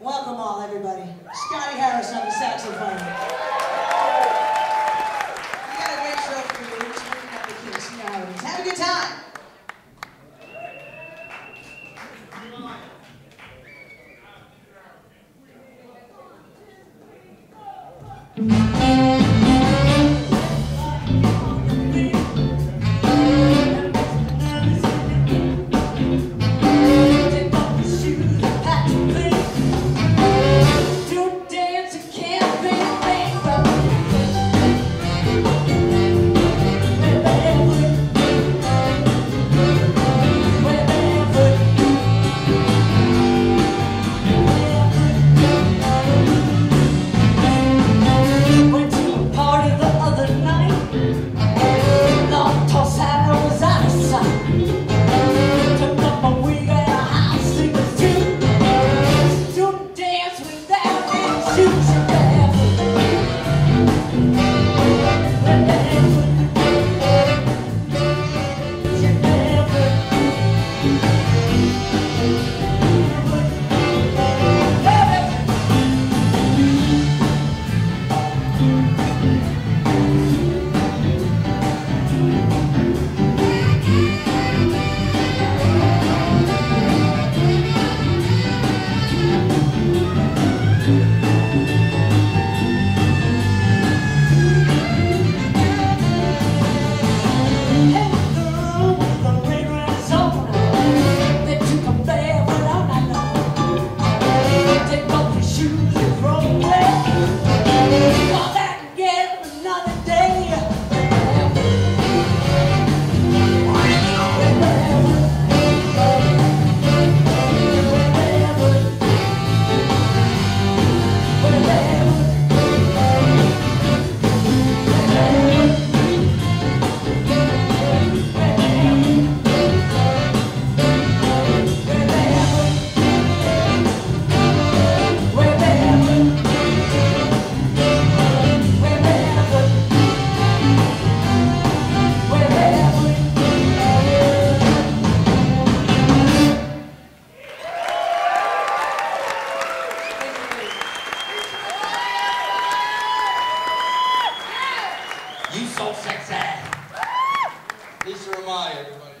Welcome all, everybody. Scotty Harris on the saxophone. We got a great show for you. We're just the. You know how it is. Have a good time. Take without You so sexy. Lissa Ramaglia, everybody.